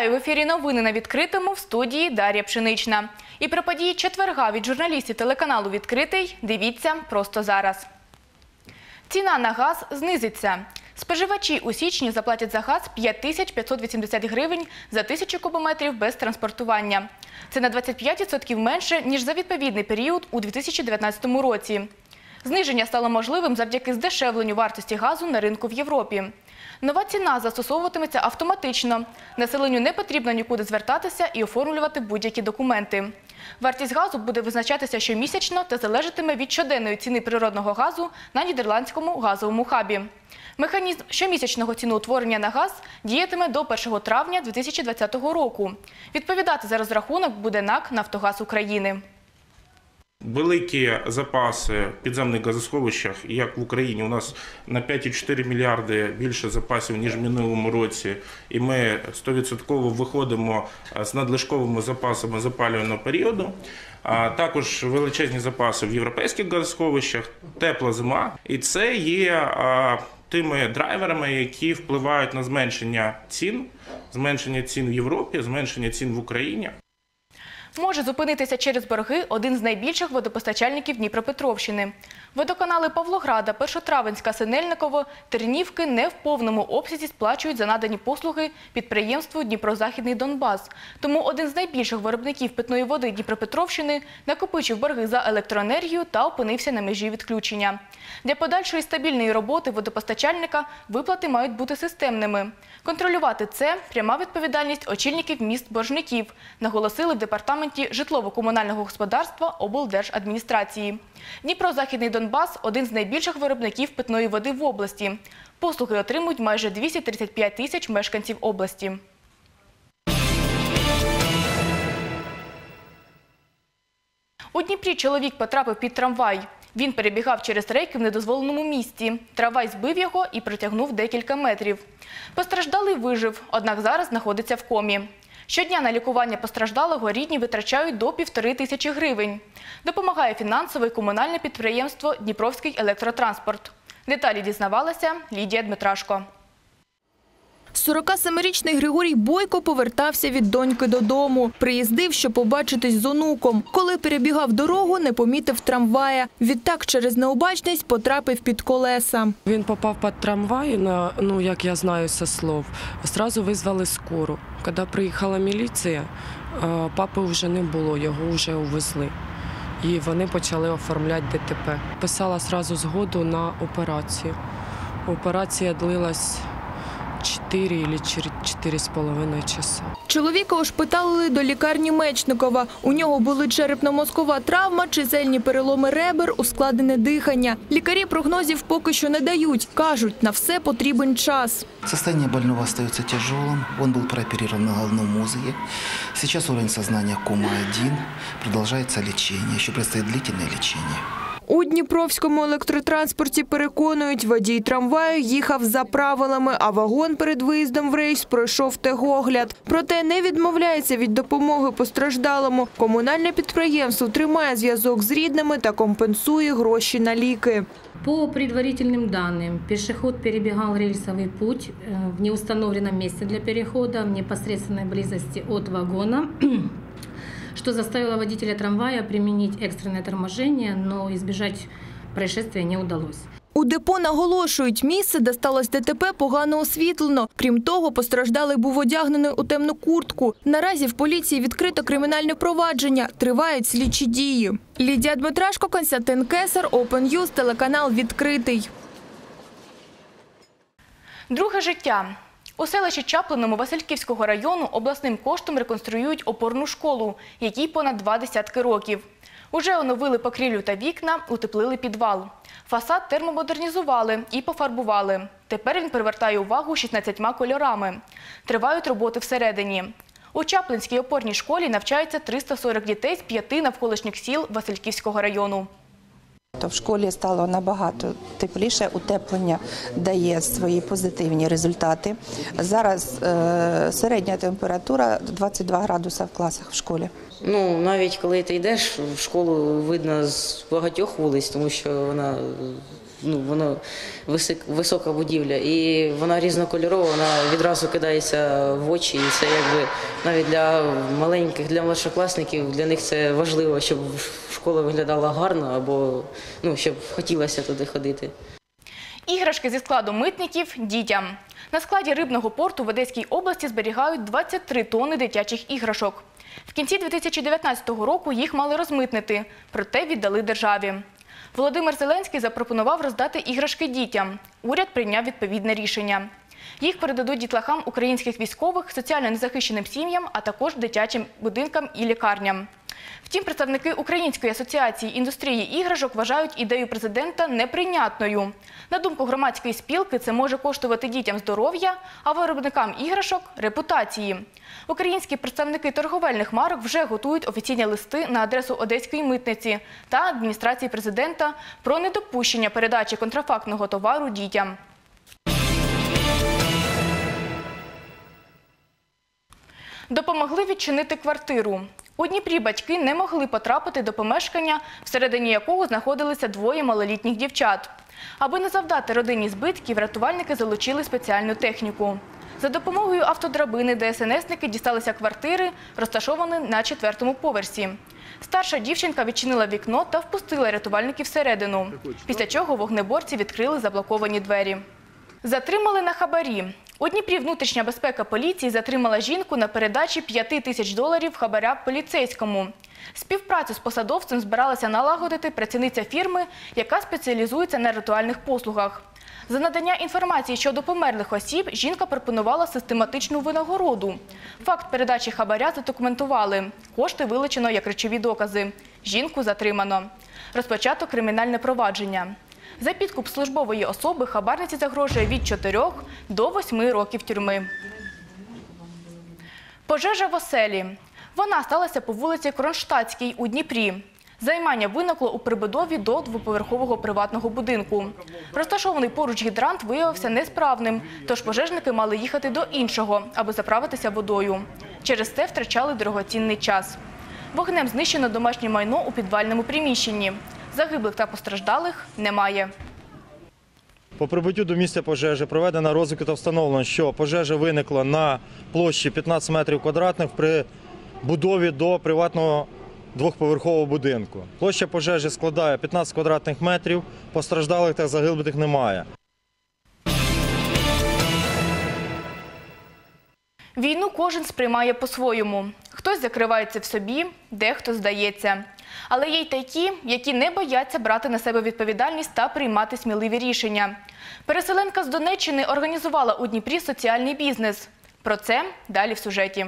Вітаю в ефірі новини на відкритому в студії Дар'я Пшенична. І про події четверга від журналістів телеканалу Відкритий дивіться просто зараз. Ціна на газ знизиться. Споживачі у січні заплатять за газ 5580 гривень за тисячу кубометрів без транспортування. Це на 25% менше, ніж за відповідний період у 2019 році. Зниження стало можливим завдяки здешевленню вартості газу на ринку в Європі. Нова ціна застосовуватиметься автоматично. Населенню не потрібно нікуди звертатися і оформлювати будь-які документи. Вартість газу буде визначатися щомісячно та залежатиме від щоденної ціни природного газу на нідерландському газовому хабі. Механізм щомісячного ціноутворення на газ діятиме до 1 травня 2020 року. Відповідати за розрахунок буде НАК «Нафтогаз України». Великі запаси підземних газосховищах, як в Україні, у нас на 5,4 мільярди більше запасів, ніж в минулому році, і ми 100% виходимо з надлишковими запасами запалювального періоду. А також величезні запаси в європейських газосховищах, тепла зима. І це є тими драйверами, які впливають на зменшення цін, зменшення цін в Європі, зменшення цін в Україні. Може зупинитися через борги один з найбільших водопостачальників Дніпропетровщини. Водоканали Павлограда, Першотравенська, Синельниково, Тернівки не в повному обсязі сплачують за надані послуги підприємству Дніпрозахідний Донбас. Тому один з найбільших виробників питної води Дніпропетровщини накопичив борги за електроенергію та опинився на межі відключення. Для подальшої стабільної роботи водопостачальника виплати мають бути системними. Контролювати це пряма відповідальність очільників міст-боржників, наголосили в департаменті житлово-комунального господарства облдержадміністрації. Дніпро-Західний Донбас один з найбільших виробників питної води в області. Послуги отримують майже 235 тисяч мешканців області. У Дніпрі чоловік потрапив під трамвай. Він перебігав через рейки в недозволеному місці. Трамвай збив його і протягнув декілька метрів. Постраждалий вижив, однак зараз знаходиться в комі. Щодня на лікування постраждалого рідні витрачають до півтори тисячі гривень. Допомагає фінансове і комунальне підприємство Дніпровський електротранспорт. Деталі дізнавалася Лідія Дмитрашко. 47-річний Григорій Бойко повертався від доньки додому. Приїздив, щоб побачитись з онуком. Коли перебігав дорогу, не помітив трамвая. Відтак через необачність потрапив під колеса. Він попав під трамвай, на, ну, як я знаю со слов, сразу визвали скору. Коли приїхала міліція, е, папи вже не було, його вже увезли. І вони почали оформляти ДТП. Писала одразу згоду на операцію. Операція длилась 4 або 4,5 часа. Чоловіка ошпиталили до лікарні Мечникова. У нього були черепно-мозкова травма, чисельні переломи ребер, ускладнене дихання. Лікарі прогнозів поки що не дають. Кажуть, на все потрібен час. Состояние больного остается тяжелым. Он был прооперирован на головном мозге. Сейчас уровень сознания кома-1. Продолжается лечение. Еще предстоит длительное лечение. У Дніпровському електротранспорті переконують, водій трамваю їхав за правилами, а вагон перед виїздом в рейс пройшов техогляд. Проте не відмовляється від допомоги постраждалому. Комунальне підприємство тримає зв'язок з рідними та компенсує гроші на ліки. По предварительным данным, пешеход перебегал рельсовый путь э, в неустановленном месте для перехода в непосредственной близости от вагона, что заставило водителя трамвая применить экстренное торможение, но избежать происшествия не удалось. У депо наголошують, місце, де сталося ДТП, погано освітлено. Крім того, постраждалий був одягнений у темну куртку. Наразі в поліції відкрито кримінальне провадження. Тривають слідчі дії. Лідія Дмитрашко, Константин Кесар, Open News, телеканал «Відкритий». Друге життя. У селищі Чаплиному Васильківського району обласним коштом реконструюють опорну школу, якій понад два десятки років. Уже оновили покрівлю та вікна, утеплили підвал. Фасад термомодернізували і пофарбували. Тепер він привертає увагу 16 кольорами. Тривають роботи всередині. У Чаплинській опорній школі навчаються 340 дітей з п'яти навколишніх сіл Васильківського району. То в школі стало набагато тепліше, утеплення дає свої позитивні результати. Зараз е, середня температура 22 градуса в класах в школі. Ну, навіть коли ти йдеш в школу, видно з багатьох вулиць, тому що вона ну, воно висик, висока будівля, і вона різнокольорова, вона відразу кидається в очі. І це якби навіть для маленьких, для старшокласників, для них це важливо, щоб школа виглядала гарно або ну, щоб хотілося туди ходити. Іграшки зі складу митників дітям. На складі рибного порту в Одеській області зберігають 23 тонни дитячих іграшок. В кінці 2019 року їх мали розмитнити, проте віддали державі. Володимир Зеленський запропонував роздати іграшки дітям. Уряд прийняв відповідне рішення. Їх передадуть дітлахам українських військових, соціально незахищеним сім'ям, а також дитячим будинкам і лікарням. Втім, представники Української асоціації індустрії іграшок вважають ідею президента неприйнятною. На думку громадської спілки, це може коштувати дітям здоров'я, а виробникам іграшок репутації. Українські представники торговельних марок вже готують офіційні листи на адресу одеської митниці та адміністрації президента про недопущення передачі контрафактного товару дітям. Допомогли відчинити квартиру. У Дніпрі батьки не могли потрапити до помешкання, всередині якого знаходилися двоє малолітніх дівчат. Аби не завдати родині збитків, рятувальники залучили спеціальну техніку. За допомогою автодрабини ДСНСники дісталися квартири, розташованої на четвертому поверсі. Старша дівчинка відчинила вікно та впустила рятувальників всередину, після чого вогнеборці відкрили заблоковані двері. Затримали на хабарі. У Дніпрі внутрішня безпека поліції затримала жінку на передачі 5 тисяч доларів хабаря поліцейському. Співпрацю з посадовцем збиралася налагодити працівниця фірми, яка спеціалізується на ритуальних послугах. За надання інформації щодо померлих осіб жінка пропонувала систематичну винагороду. Факт передачі хабаря задокументували. Кошти вилучено як речові докази. Жінку затримано. Розпочато кримінальне провадження. За підкуп службової особи хабарниці загрожує від 4 до 8 років тюрми. Пожежа в оселі. Вона сталася по вулиці Кронштадтській у Дніпрі. Займання виникло у прибудові до двоповерхового приватного будинку. Розташований поруч гідрант виявився несправним, тож пожежники мали їхати до іншого, аби заправитися водою. Через це втрачали дорогоцінний час. Вогнем знищено домашнє майно у підвальному приміщенні. Загиблих та постраждалих немає. По прибуттю до місця пожежі проведена розвідка та встановлено, що пожежа виникла на площі 15 метрів квадратних при будові до приватного двохповерхового будинку. Площа пожежі складає 15 квадратних метрів, постраждалих та загиблих немає. Війну кожен сприймає по-своєму. Хтось закривається в собі, дехто здається. Але є й такі, які не бояться брати на себе відповідальність та приймати сміливі рішення. Переселенка з Донеччини організувала у Дніпрі соціальний бізнес. Про це далі в сюжеті.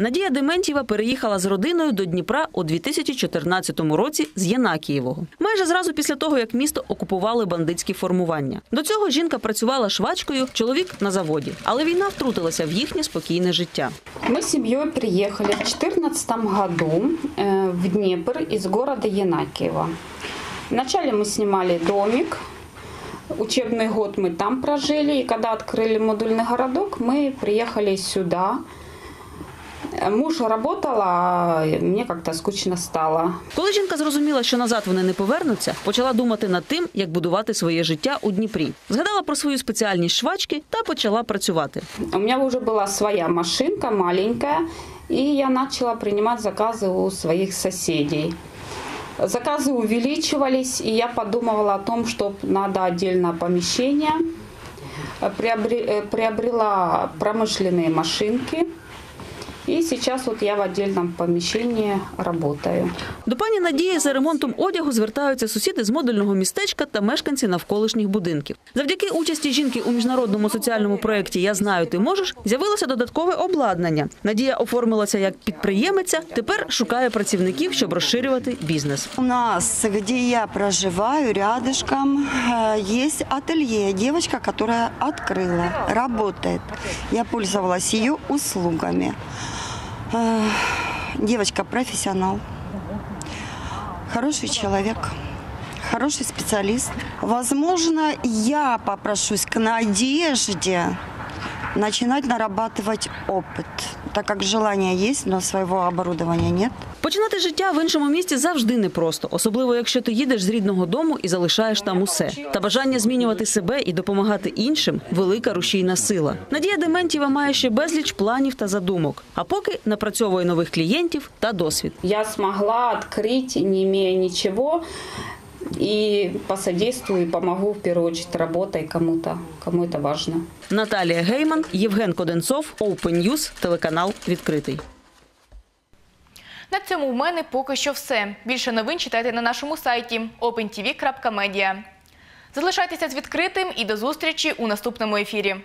Надія Дементьєва переїхала з родиною до Дніпра у 2014 році з Єнакієвого. Майже зразу після того, як місто окупували бандитські формування. До цього жінка працювала швачкою, чоловік на заводі. Але війна втрутилася в їхнє спокійне життя. Мы с семьей приехали в 2014 году э, в Днепр из города Янакиева. Вначале мы снимали домик, учебный год мы там прожили, и когда открыли модульный городок, мы приехали сюда. Э, Муж работал, а мне как-то скучно стало. Коли жінка зрозуміла, що назад вони не повернуться, почала думати над тим, як будувати своє життя у Дніпрі. Згадала про свою спеціальність швачки та почала працювати. У меня уже была своя машинка маленькая, и я начала принимать заказы у своих соседей. Заказы увеличивались, и я подумывала о том, что надо отдельное помещение. Приобре- э, Приобрела промышленные машинки. И сейчас вот я в отдельном помещении работаю. До пані Надії за ремонтом одягу звертаються сусіди з модульного містечка та мешканці навколишніх будинків. Завдяки участі жінки у міжнародному соціальному проєкті Я знаю, ти можеш з'явилося додаткове обладнання. Надія оформилася як підприємиця. Тепер шукає працівників, щоб розширювати бізнес. У нас, где я проживаю, рядышком э, есть ателье. Девочка, которая открыла, работает. Я пользовалась ее услугами. Э, Девочка профессионал, хороший человек, хороший специалист. Возможно, я попрошусь к Надежде начинать нарабатывать опыт, так как желание есть, но своего оборудования нет. Починати життя в іншому місті завжди непросто, особливо якщо ти їдеш з рідного дому і залишаєш там усе. Та бажання змінювати себе і допомагати іншим велика рушійна сила. Надія Дементєва має ще безліч планів та задумок. А поки напрацьовує нових клієнтів та досвід. Я смогла открыть, не имея ничего, и посодействую, и помогу в первую очередь работой кому-то, кому это важно. Наталія Гейман, Євген Коденцов, Open News, телеканал відкритий. На цьому в мене поки що все. Більше новин читайте на нашому сайті opentv.media. Залишайтеся з відкритим і до зустрічі у наступному ефірі.